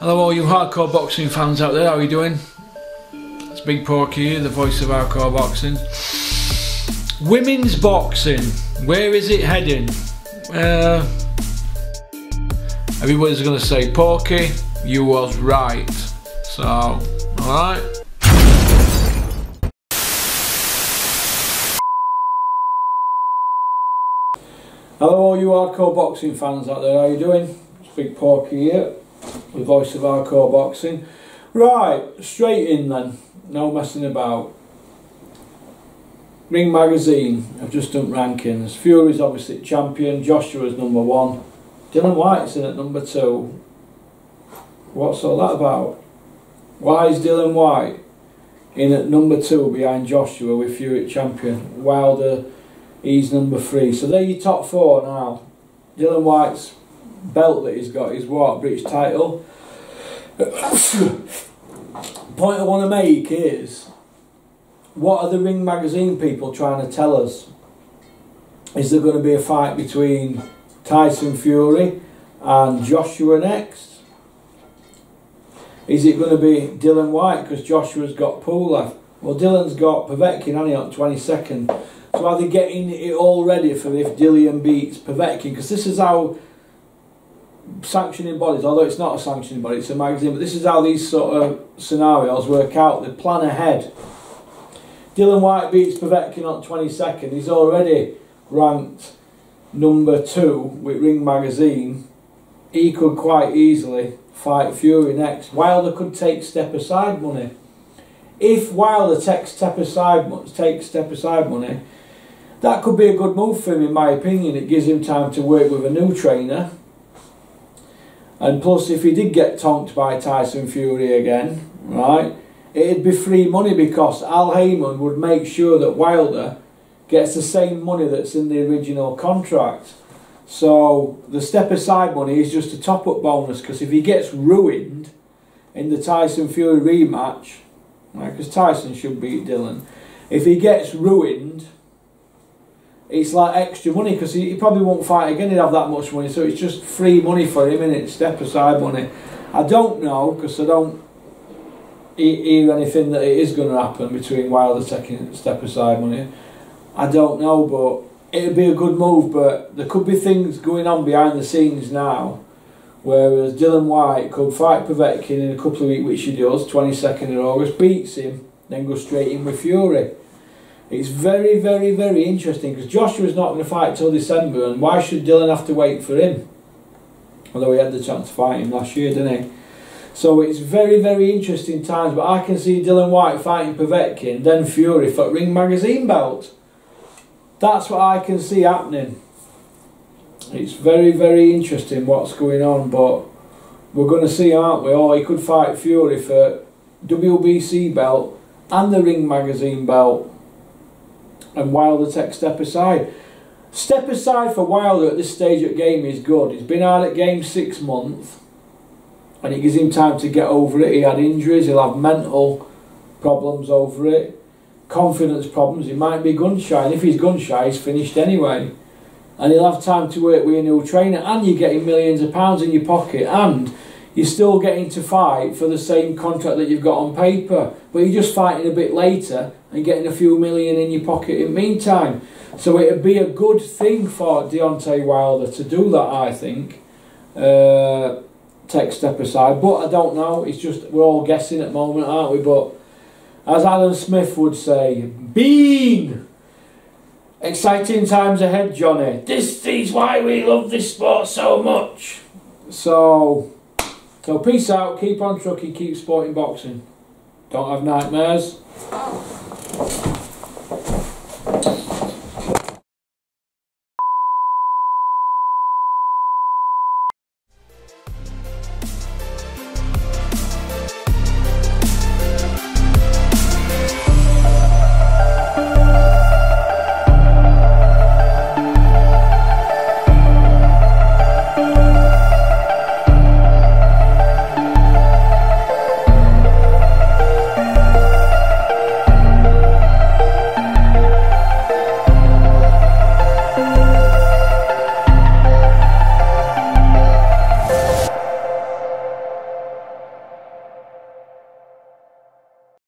Hello, all you hardcore boxing fans out there. How are you doing? It's Big Porky here, the voice of hardcore boxing. Women's boxing. Where is it heading? Uh, everybody's to say, Porky, you was right. So, alright. Hello, all you hardcore boxing fans out there. How are you doing? It's Big Porky here the voice of hardcore boxing. Right, straight in then, no messing about. Ring Magazine have just done rankings. Fury's obviously champion, Joshua's number one, Dillian Whyte's in at number two. What's all that about? Why is Dillian Whyte in at number two behind Joshua with Fury champion? Wilder, he's number three. So they're your top four now. Dillian Whyte's belt that he's got, his what, British title. Point I want to make is, what are the Ring Magazine people trying to tell us? Is there going to be a fight between Tyson Fury and Joshua next? Is it going to be Dillian Whyte because Joshua's got Pool? Well, Dillian's got Povetkin only on 22nd. So are they getting it all ready for if Dillian beats Povetkin? Because this is how sanctioning bodies, although it's not a sanctioning body, it's a magazine, but this is how these sort of scenarios work out. They plan ahead. Dillian Whyte beats Povetkin on 22nd. He's already ranked number two with Ring Magazine. He could quite easily fight Fury next. Wilder could take step aside money. If Wilder takes step aside, takes step aside money, that could be a good move for him, in my opinion. It gives him time to work with a new trainer and plus, if he did get tonked by Tyson Fury again, right, it'd be free money because Al Haymon would make sure that Wilder gets the same money that's in the original contract. So the step aside money is just a top up bonus because if he gets ruined in the Tyson Fury rematch, because Tyson should beat Dylan, if he gets ruined it's like extra money because he, he, probably won't fight again. He'd have that much money, so it's just free money for him, and it's step aside money. I don't know because I don't hear anything that it is going to happen between Wilder taking step aside money. I don't know, but it'd be a good move. But there could be things going on behind the scenes now. Whereas Dillian Whyte could fight Povetkin in a couple of weeks, which he does, 22nd of August, beats him, then go straight in with Fury. It's very, very, very interesting because Joshua's not going to fight till December, and why should Dillian have to wait for him? Although he had the chance to fight him last year, didn't he? So it's very, very interesting times. But I can see Dillian Whyte fighting Povetkin, then Fury for Ring Magazine belt. That's what I can see happening. It's very, very interesting what's going on, but we're going to see, aren't we? Oh, he could fight Fury for WBC belt and the Ring Magazine belt and Wilder takes step aside. Step aside for Wilder at this stage of game is good. He's been out at game six months and it gives him time to get over it. He had injuries, he'll have mental problems over it, confidence problems. He might be gun shy, and if he's gun shy, he's finished anyway. And he'll have time to work with a new trainer, and you're getting millions of pounds in your pocket, and you're still getting to fight for the same contract that you've got on paper, but you're just fighting a bit later and getting a few million in your pocket in the meantime. So it'd be a good thing for Deontay Wilder to do that, I think. Uh, take step aside, but I don't know. It's just we're all guessing at the moment, aren't we? But as Alan Smith would say, Bean. Exciting times ahead, Johnny. This is why we love this sport so much. So, so peace out. Keep on trucking. Keep sporting boxing. Don't have nightmares.